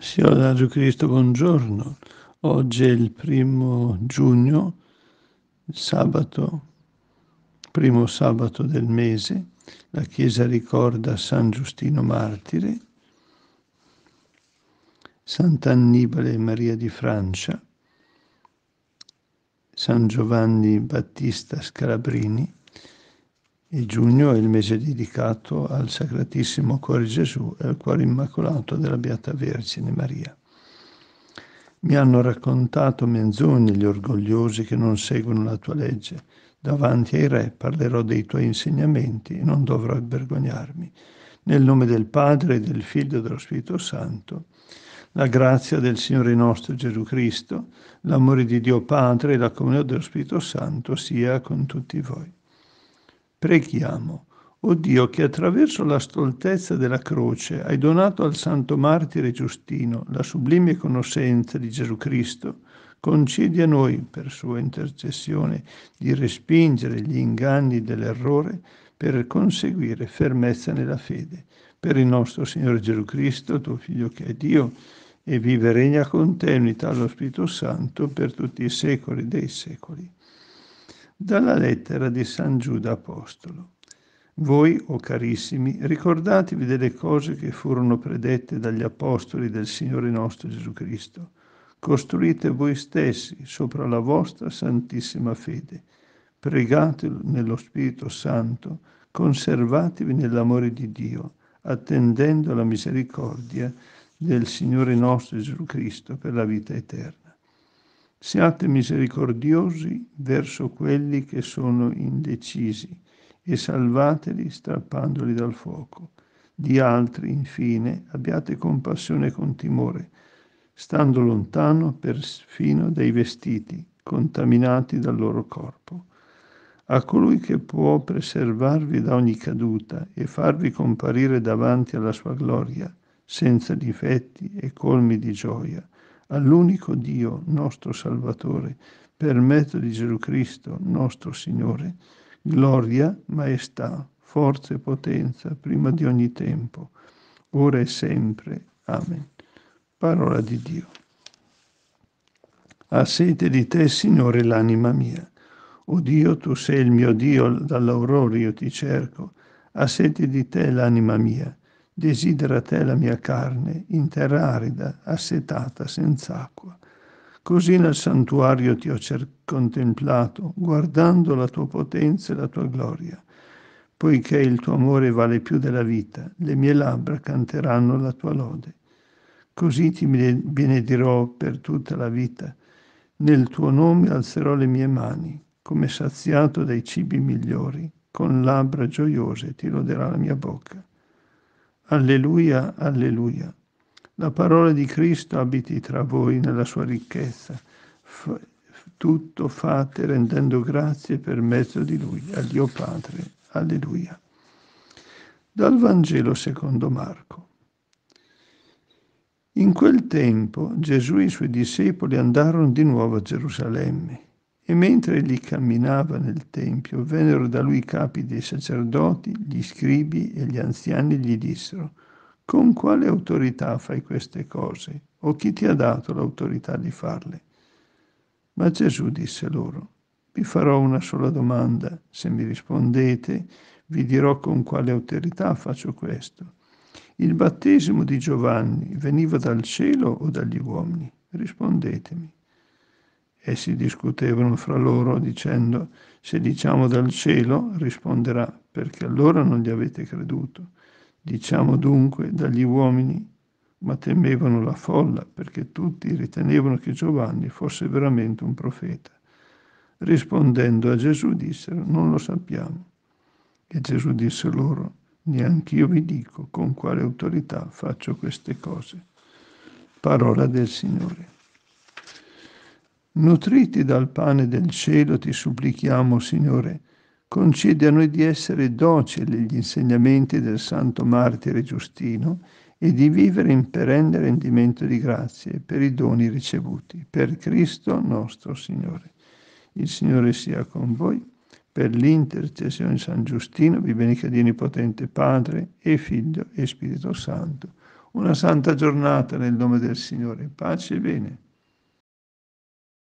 Signore Gesù Cristo, buongiorno. Oggi è il primo giugno, sabato, primo sabato del mese. La Chiesa ricorda San Giustino Martire, Sant'Annibale Maria di Francia, San Giovanni Battista Scalabrini, e giugno è il mese dedicato al Sacratissimo Cuore Gesù e al Cuore Immacolato della Beata Vergine Maria. Mi hanno raccontato menzogne gli orgogliosi che non seguono la tua legge. Davanti ai re parlerò dei tuoi insegnamenti e non dovrò vergognarmi. Nel nome del Padre, del Figlio e dello Spirito Santo, la grazia del Signore nostro Gesù Cristo, l'amore di Dio Padre e la comunione dello Spirito Santo sia con tutti voi. Preghiamo, o Dio, che attraverso la stoltezza della croce hai donato al santo martire Giustino la sublime conoscenza di Gesù Cristo, concedi a noi, per sua intercessione, di respingere gli inganni dell'errore per conseguire fermezza nella fede. Per il nostro Signore Gesù Cristo, tuo Figlio che è Dio, e vive e regna con te unità allo Spirito Santo per tutti i secoli dei secoli dalla lettera di San Giuda Apostolo. Voi, o oh carissimi, ricordatevi delle cose che furono predette dagli apostoli del Signore nostro Gesù Cristo. Costruite voi stessi sopra la vostra santissima fede. Pregate nello Spirito Santo, conservatevi nell'amore di Dio, attendendo la misericordia del Signore nostro Gesù Cristo per la vita eterna. Siate misericordiosi verso quelli che sono indecisi e salvateli strappandoli dal fuoco. Di altri, infine, abbiate compassione con timore, stando lontano perfino dai vestiti contaminati dal loro corpo. A colui che può preservarvi da ogni caduta e farvi comparire davanti alla sua gloria, senza difetti e colmi di gioia, all'unico Dio, nostro Salvatore, per mezzo di Gesù Cristo, nostro Signore, gloria, maestà, forza e potenza, prima di ogni tempo, ora e sempre. Amen. Parola di Dio. Ha sete di te, Signore, l'anima mia. O Dio, tu sei il mio Dio, dall'aurora io ti cerco. Ha sete di te l'anima mia desidera te la mia carne, in terra arida, assetata, senza acqua. Così nel santuario ti ho contemplato, guardando la tua potenza e la tua gloria. Poiché il tuo amore vale più della vita, le mie labbra canteranno la tua lode. Così ti benedirò per tutta la vita. Nel tuo nome alzerò le mie mani, come saziato dai cibi migliori, con labbra gioiose ti loderà la mia bocca. Alleluia, alleluia. La parola di Cristo abiti tra voi nella sua ricchezza. F- tutto fate rendendo grazie per mezzo di Lui, a Dio Padre. Alleluia. Dal Vangelo secondo Marco. In quel tempo Gesù e i suoi discepoli andarono di nuovo a Gerusalemme e mentre egli camminava nel Tempio, vennero da lui i capi dei sacerdoti, gli scribi e gli anziani gli dissero, con quale autorità fai queste cose? O chi ti ha dato l'autorità di farle? Ma Gesù disse loro, vi farò una sola domanda, se mi rispondete vi dirò con quale autorità faccio questo. Il battesimo di Giovanni veniva dal cielo o dagli uomini? Rispondetemi. Essi discutevano fra loro dicendo, se diciamo dal cielo, risponderà, perché allora non gli avete creduto. Diciamo dunque dagli uomini, ma temevano la folla, perché tutti ritenevano che Giovanni fosse veramente un profeta. Rispondendo a Gesù dissero, non lo sappiamo. E Gesù disse loro, neanch'io vi dico con quale autorità faccio queste cose. Parola del Signore. Nutriti dal pane del cielo ti supplichiamo, Signore, concedi a noi di essere docili agli insegnamenti del santo martire Giustino e di vivere in perenne rendimento di grazie per i doni ricevuti. Per Cristo nostro Signore. Il Signore sia con voi. Per l'intercessione di San Giustino vi benedica Dio Potente Padre e Figlio e Spirito Santo una santa giornata nel nome del Signore. Pace e bene.